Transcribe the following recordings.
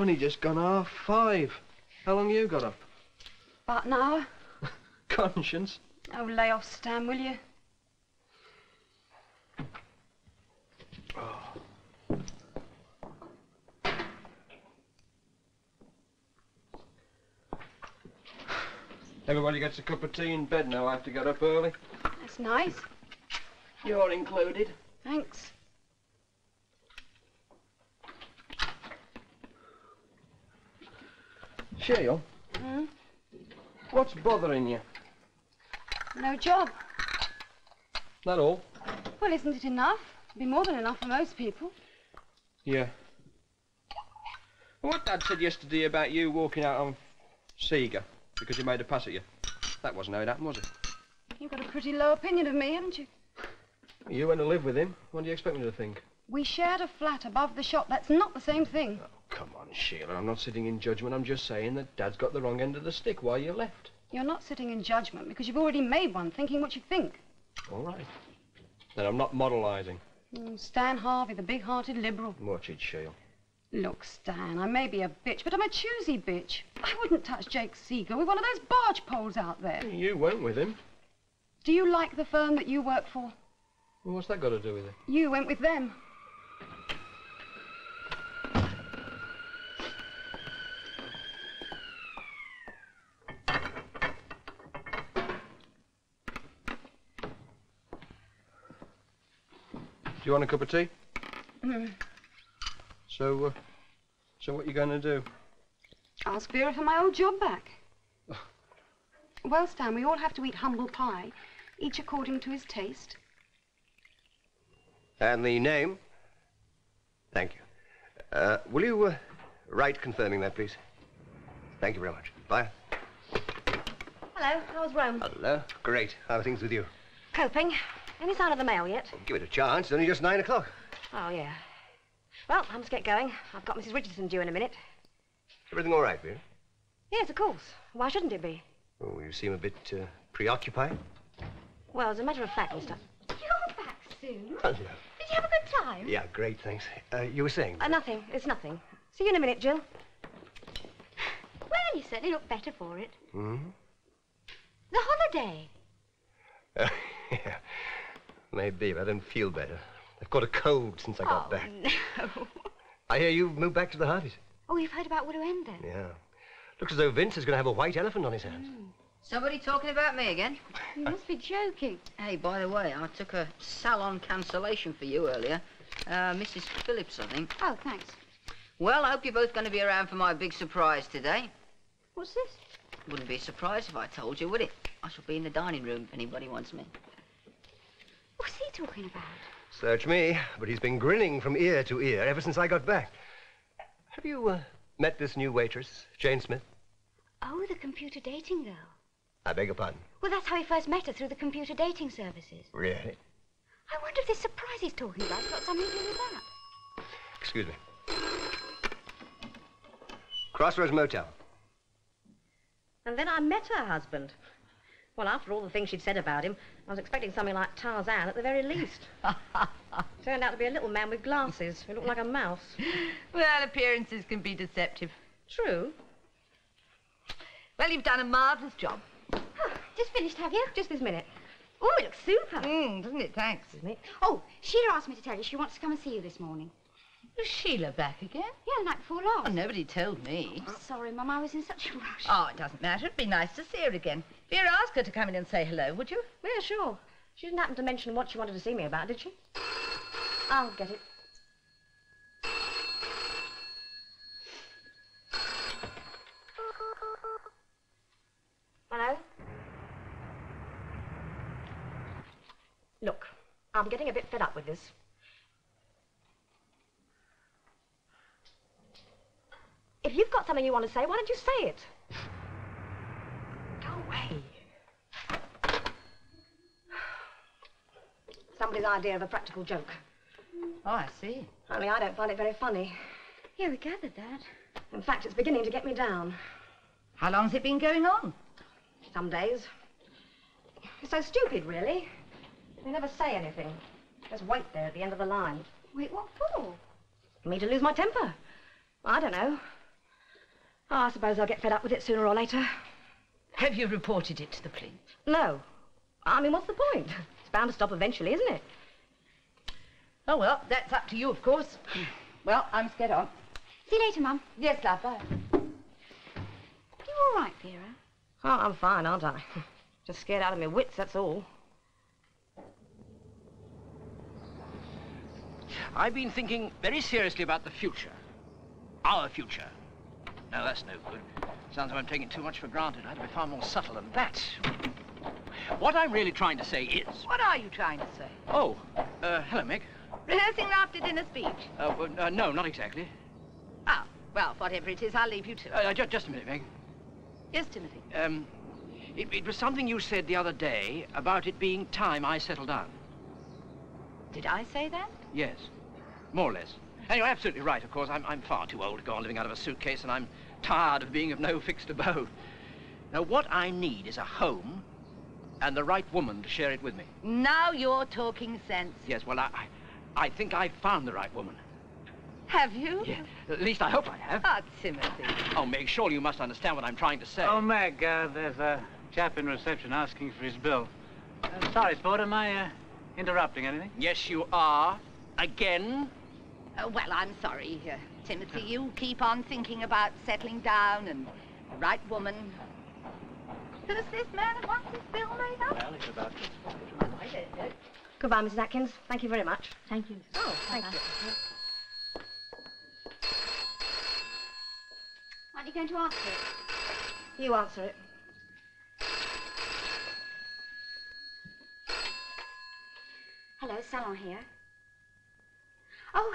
It's only just gone half five. How long you got up? About an hour. Conscience. Oh, lay off, Stan, will you? Everybody gets a cup of tea in bed now. I have to get up early. That's nice. You're included. Thanks. Sheil, Hmm? what's bothering you? No job. That all? Well, isn't it enough? It'd be more than enough for most people. Yeah. What Dad said yesterday about you walking out on Seeger because he made a pass at you. That wasn't how it happened, was it? You've got a pretty low opinion of me, haven't you? You went to live with him. What do you expect me to think? We shared a flat above the shop. That's not the same thing. On, Sheila. I'm not sitting in judgment. I'm just saying that Dad's got the wrong end of the stick while you left. You're not sitting in judgment because you've already made one, thinking what you think. All right. Then I'm not modelising. Mm, Stan Harvey, the big-hearted liberal. Watch it, Sheila. Look, Stan, I may be a bitch, but I'm a choosy bitch. I wouldn't touch Jake Seeger with one of those barge poles out there. You went with him. Do you like the firm that you work for? Well, what's that got to do with it? You went with them. You want a cup of tea? Mm. So, uh, so what you going to do? Ask Vera for my old job back. well, Stan, we all have to eat humble pie, each according to his taste. And the name? Thank you. Uh, will you uh, write confirming that, please? Thank you very much. Bye. Hello, how's Rome? Hello. Great. How are things with you? Coping. Any sign of the mail yet? Give it a chance. It's only just nine o'clock. Oh, yeah. Well, I must get going. I've got Mrs. Richardson due in a minute. Everything all right, Vera? Yes, of course. Why shouldn't it be? Oh, you seem a bit uh, preoccupied. Well, as a matter of fact, Mr. You're back soon. Hello. Did you have a good time? Yeah, great, thanks. Uh, you were saying? Uh, nothing. It's nothing. See you in a minute, Jill. Well, you certainly look better for it. hmm The holiday. Uh, yeah, maybe, but I don't feel better. I've caught a cold since I got oh, back. no. I hear you've moved back to the Harveys. Oh, you've heard about Widow End, then? Yeah. Looks as though Vince is going to have a white elephant on his hands. Somebody talking about me again? You must be joking. Hey, by the way, I took a salon cancellation for you earlier. Uh, Mrs. Phillips, I think. Oh, thanks. Well, I hope you're both going to be around for my big surprise today. What's this? Wouldn't be a surprise if I told you, would it? I shall be in the dining room if anybody wants me. What's he talking about? Search me, but he's been grinning from ear to ear ever since I got back. Have you uh, met this new waitress, Jane Smith? Oh, the computer dating girl. I beg your pardon. Well, that's how he first met her, through the computer dating services. Really? I wonder if this surprise he's talking about has got something to do with that. Excuse me. Crossroads Motel. And then I met her husband. Well, after all the things she'd said about him, I was expecting something like Tarzan at the very least. Turned out to be a little man with glasses who looked like a mouse. Well, appearances can be deceptive. True. Well, you've done a marvellous job. Just finished, have you? Just this minute. Oh, it looks super. Mm, doesn't it? Thanks. Isn't it? Oh, Sheila asked me to tell you she wants to come and see you this morning. Is Sheila back again? Yeah, the night before last. Oh, nobody told me. Oh, sorry, Mum, I was in such a rush. Oh, it doesn't matter. It'd be nice to see her again. Vera, ask her to come in and say hello, would you? Yeah, sure. She didn't happen to mention what she wanted to see me about, did she? I'll get it. Hello? Look, I'm getting a bit fed up with this. If you've got something you want to say, why don't you say it? Go away. Somebody's idea of a practical joke. Oh, I see. Only I don't find it very funny. Yeah, we gathered that. In fact, it's beginning to get me down. How long's it been going on? Some days. It's so stupid, really. They never say anything. Just wait there at the end of the line. Wait, what for? For me to lose my temper. I don't know. Oh, I suppose I'll get fed up with it sooner or later. Have you reported it to the police? No. I mean, what's the point? It's bound to stop eventually, isn't it? Oh, well, that's up to you, of course. Well, I must get on. See you later, Mum. Yes, love, bye. Are you all right, Vera? Oh, I'm fine, aren't I? Just scared out of my wits, that's all. I've been thinking very seriously about the future. Our future. No, that's no good. Sounds like I'm taking too much for granted. I have to be far more subtle than that. What I'm really trying to say is... What are you trying to say? Oh, uh, hello, Meg. Rehearsing an after-dinner speech? Uh, well, uh, no, not exactly. Ah, well, whatever it is, I'll leave you to it. Uh, ju- just a minute, Meg. Yes, Timothy. Um, it, it was something you said the other day about it being time I settled down. Did I say that? Yes, more or less. And you're absolutely right, of course. I'm, I'm far too old to go on living out of a suitcase, and I'm tired of being of no fixed abode. Now, what I need is a home and the right woman to share it with me. Now you're talking sense. Yes, well, I, I, I think I've found the right woman. Have you? Yeah, at least I hope I have. Ah, Timothy. Oh, Meg, surely you must understand what I'm trying to say. Oh, Meg, uh, there's a chap in reception asking for his bill. Uh, sorry, Sport, am I uh, interrupting anything? Yes, you are. Again. Uh, well, I'm sorry, uh, Timothy. You keep on thinking about settling down and the right woman. Does this man want his bill made up? Well, it's about Goodbye, Mrs. Atkins. Thank you very much. Thank you. Oh, thank you. Aren't you going to answer it? You answer it. Hello, Salon here.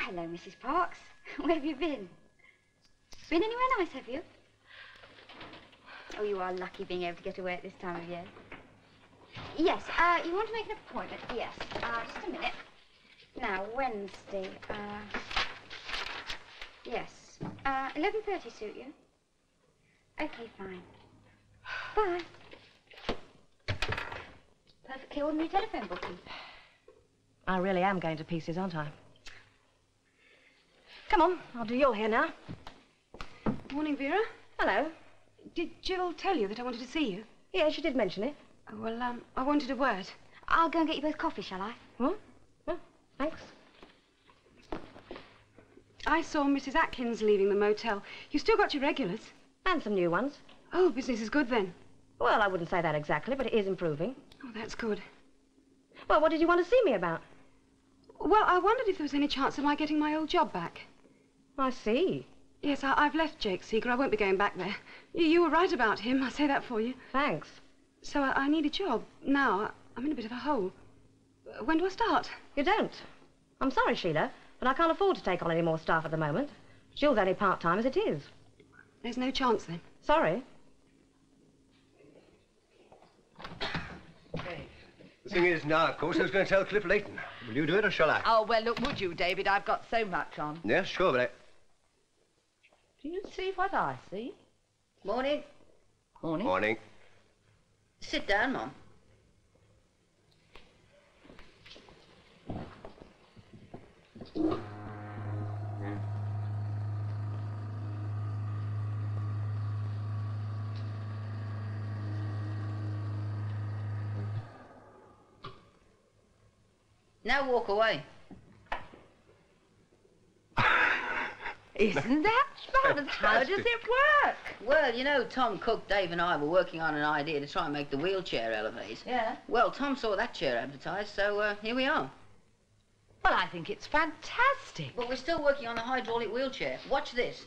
Hello, Mrs. Parks. Where have you been? Been anywhere nice, have you? Oh, you are lucky being able to get away at this time of year. Yes, uh, you want to make an appointment? Yes. Uh, just a minute. Now, Wednesday, uh... Yes. Uh, 11.30 suit you? Okay, fine. Bye. Perfectly ordinary telephone booking. I really am going to pieces, aren't I? Come on, I'll do your hair now. Morning, Vera. Hello. Did Jill tell you that I wanted to see you? Yeah, she did mention it. Oh, well, um, I wanted a word. I'll go and get you both coffee, shall I? What? Oh, thanks. I saw Mrs. Atkins leaving the motel. You still got your regulars. And some new ones. Oh, business is good then. Well, I wouldn't say that exactly, but it is improving. Oh, that's good. Well, what did you want to see me about? Well, I wondered if there was any chance of my getting my old job back. I see. Yes, I, I've left Jake Seeger. I won't be going back there. You, you were right about him. I say that for you. Thanks. So I, I need a job now. I, I'm in a bit of a hole. Uh, When do I start? You don't. I'm sorry, Sheila, but I can't afford to take on any more staff at the moment. Jill's only part-time as it is. There's no chance then. Sorry. The thing is now, of course, I was going to tell Cliff Layton. Will you do it or shall I? Oh, well, look, would you, David? I've got so much on. Yes, sure, but I... Do you see what I see? Morning. Morning. Morning. Sit down, Mum. Now walk away. Isn't that fun? How does it work? Well, you know, Tom Cook, Dave, and I were working on an idea to try and make the wheelchair elevate. Yeah. Well, Tom saw that chair advertised, so uh, here we are. Well, I think it's fantastic. But we're still working on the hydraulic wheelchair. Watch this.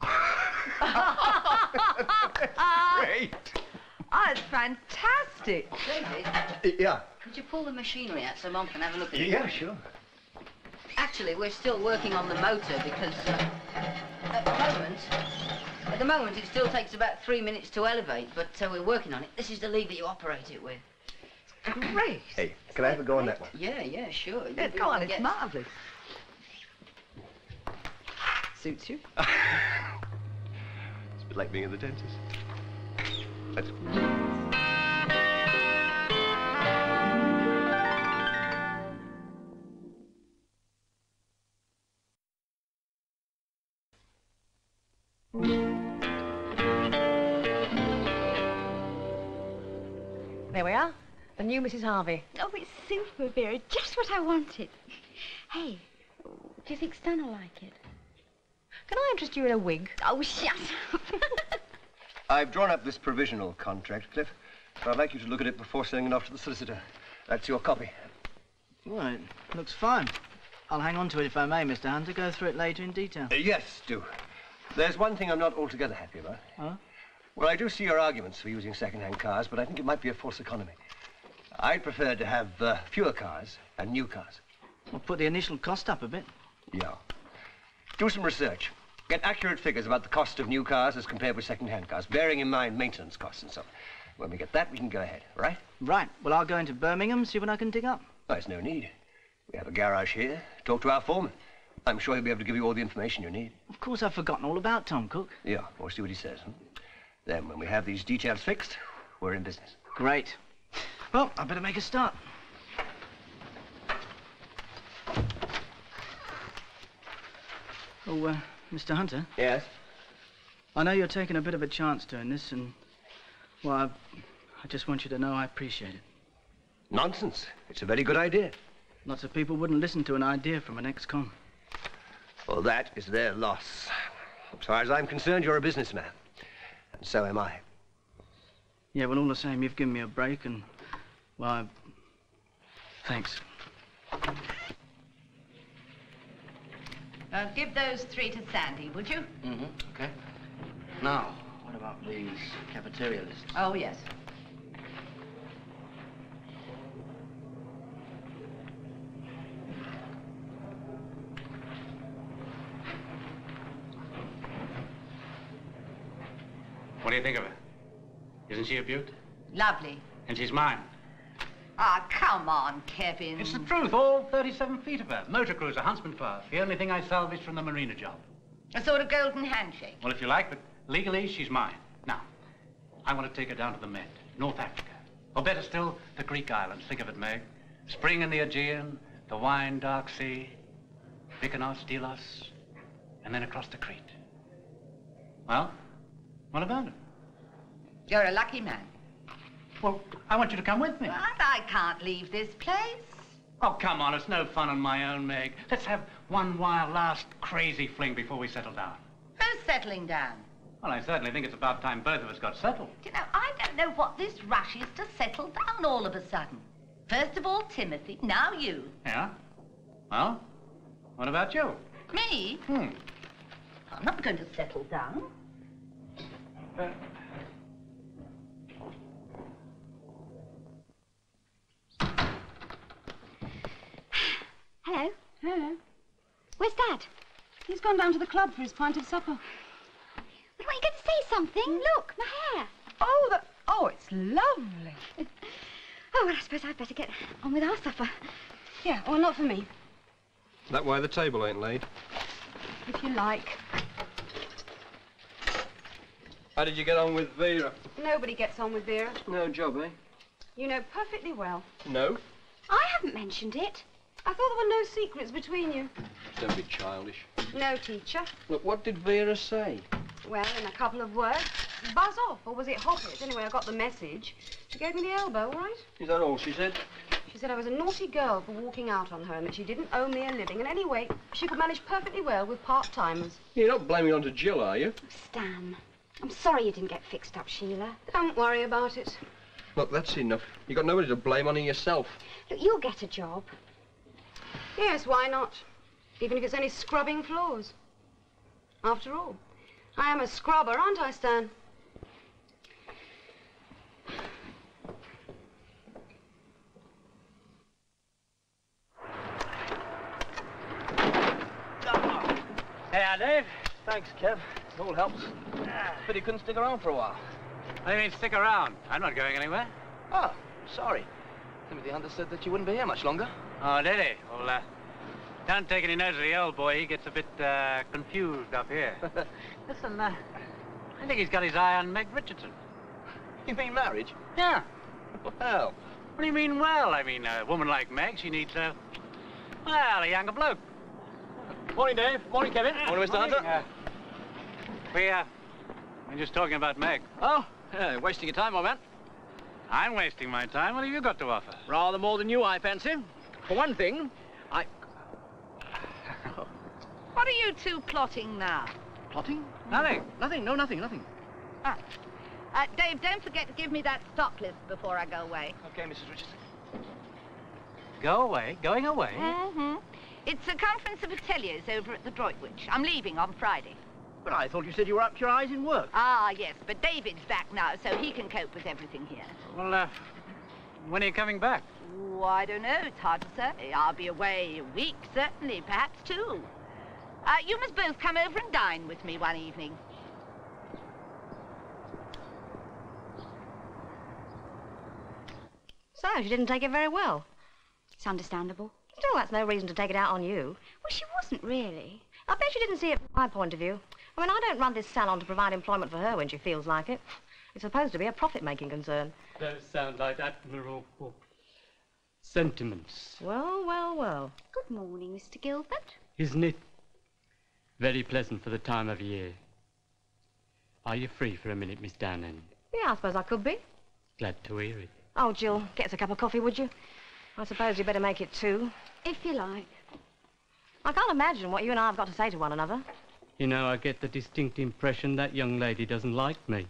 Great. Oh, it's fantastic. David, Yeah. could you pull the machinery out so Mum can have a look at it? Yeah, sure. Actually, we're still working on the motor because uh, at the moment, at the moment, it still takes about three minutes to elevate, but uh, we're working on it. This is the lever you operate it with. Great. Hey, can I have a go on that one? Yeah, yeah, sure. You Yeah, go on, get- it's marvellous. Suits you? It's a bit like being at the dentist. There we are. The new Mrs. Harvey. Oh, it's super, Vera. Just what I wanted. Hey, do you think Stan will like it? Can I interest you in a wig? Oh, shut up. I've drawn up this provisional contract, Cliff. But I'd like you to look at it before sending it off to the solicitor. That's your copy. Well, it looks fine. I'll hang on to it if I may, Mr. Hunter. Go through it later in detail. Uh, yes, do. There's one thing I'm not altogether happy about. Huh? Well, I do see your arguments for using second-hand cars, but I think it might be a false economy. I'd prefer to have uh, fewer cars and new cars. I'll put the initial cost up a bit. Yeah. Do some research. Get accurate figures about the cost of new cars as compared with second-hand cars, bearing in mind maintenance costs and so on. When we get that, we can go ahead, right? Right. Well, I'll go into Birmingham, see what I can dig up. Oh, there's no need. We have a garage here. Talk to our foreman. I'm sure he'll be able to give you all the information you need. Of course, I've forgotten all about Tom Cook. Yeah, we'll see what he says. hmm? Then, when we have these details fixed, we're in business. Great. Well, I'd better make a start. Oh, uh, Mr. Hunter, Yes? I know you're taking a bit of a chance doing this, and, well, I, I just want you to know I appreciate it. Nonsense. It's a very good idea. Lots of people wouldn't listen to an idea from an ex-con. Well, that is their loss. As far as I'm concerned, you're a businessman. And so am I. Yeah, well, all the same, you've given me a break, and, well, I... thanks. Uh, give those three to Sandy, would you? Mm-hmm, okay. Now, what about these cafeteria lists? Oh, yes. What do you think of her? Isn't she a beaut? Lovely. And she's mine. Come on, Kevin. It's the truth, all 37 feet of her. Motor cruiser, Huntsman class. The only thing I salvaged from the marina job. A sort of golden handshake. Well, if you like, but legally, she's mine. Now, I want to take her down to the Med, North Africa. Or better still, the Greek islands. Think of it, Meg. Spring in the Aegean, the wine dark sea, Mykonos, Delos, and then across to Crete. Well, what about it? You're a lucky man. Well, I want you to come with me. And I can't leave this place. Oh, come on, it's no fun on my own, Meg. Let's have one wild, last, crazy fling before we settle down. Who's settling down? Well, I certainly think it's about time both of us got settled. Do You know, I don't know what this rush is to settle down all of a sudden. First of all, Timothy, now you. Yeah? Well, what about you? Me? Hmm. I'm not going to settle down. Uh, Hello. Hello. Where's Dad? He's gone down to the club for his pint of supper. What, were you going to say something? Look, my hair. Oh, the, oh, it's lovely. Oh, well, I suppose I'd better get on with our supper. Yeah, well, not for me. That why the table ain't laid? If you like. How did you get on with Vera? Nobody gets on with Vera. No job, eh? You know perfectly well. No. I haven't mentioned it. I thought there were no secrets between you. Don't be childish. No, teacher. Look, what did Vera say? Well, in a couple of words. Buzz off, or was it hop it? Anyway, I got the message. She gave me the elbow, all right? Is that all she said? She said I was a naughty girl for walking out on her and that she didn't owe me a living. And anyway, she could manage perfectly well with part-timers. You're not blaming it on to Jill, are you? Stan, I'm sorry you didn't get fixed up, Sheila. Don't worry about it. Look, that's enough. You've got nobody to blame on only yourself. Look, you'll get a job. Yes, why not? Even if it's only scrubbing floors. After all, I am a scrubber, aren't I, Stan? Hey, Dave. Thanks, Kev. It all helps. But he couldn't stick around for a while. What do you mean stick around? I'm not going anywhere. Oh, sorry. Timothy Hunter said that you wouldn't be here much longer. Oh, did he? Well, uh, don't take any notice of the old boy. He gets a bit uh, confused up here. Listen, uh, I think he's got his eye on Meg Richardson. You mean marriage? Yeah. Well, What do you mean, well? I mean, a woman like Meg, she needs a, well, a younger bloke. morning, Dave. Morning, Kevin. Morning, Mr. Hunter. Uh, We, uh, we're just talking about Meg. Oh, uh, wasting your time, old man. I'm wasting my time. What have you got to offer? Rather more than you, I fancy. For one thing, I... What are you two plotting now? Plotting? Nothing. Nothing, no, nothing, nothing. Ah. Uh, Dave, don't forget to give me that stock list before I go away. Okay, Mrs. Richardson. Go away. Going away? Mm-hmm. It's a conference of ateliers over at the Droitwich. I'm leaving on Friday. But I thought you said you were up to your eyes in work. Ah, yes, but David's back now, so he can cope with everything here. Well, uh, when are you coming back? Oh, I don't know. It's hard to say. I'll be away a week, certainly, perhaps two. Uh, you must both come over and dine with me one evening. So, she didn't take it very well. It's understandable. Still, that's no reason to take it out on you. Well, she wasn't really. I bet she didn't see it from my point of view. I mean, I don't run this salon to provide employment for her when she feels like it. It's supposed to be a profit-making concern. Those sound like admirable sentiments, Well, well, well. Good morning, Mr. Gilbert. isn't it? Very pleasant for the time of year. Are you free for a minute, Miss Downend? Yeah, I suppose I could be. Glad to hear it. Oh, Jill, get us a cup of coffee, would you? I suppose you'd better make it two. If you like. I can't imagine what you and I have got to say to one another. You know, I get the distinct impression that young lady doesn't like me.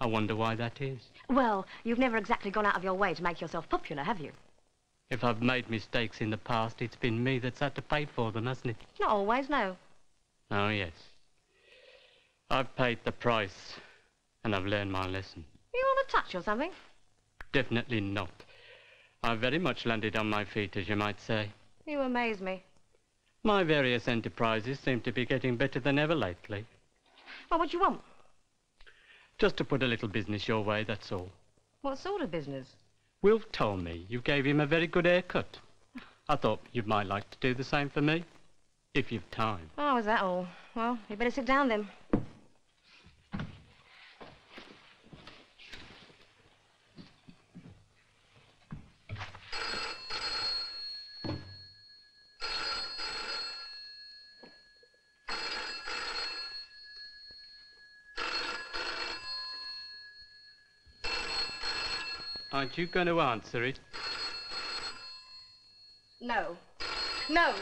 I wonder why that is. Well, you've never exactly gone out of your way to make yourself popular, have you? If I've made mistakes in the past, it's been me that's had to pay for them, hasn't it? Not always, no. Oh, yes. I've paid the price, and I've learned my lesson. You want a touch or something? Definitely not. I've very much landed on my feet, as you might say. You amaze me. My various enterprises seem to be getting better than ever lately. Well, what do you want? Just to put a little business your way, that's all. What sort of business? Wilf told me you gave him a very good haircut. I thought you might like to do the same for me, if you've time. Oh, is that all? Well, you better sit down then. Aren't you going to answer it? No. No.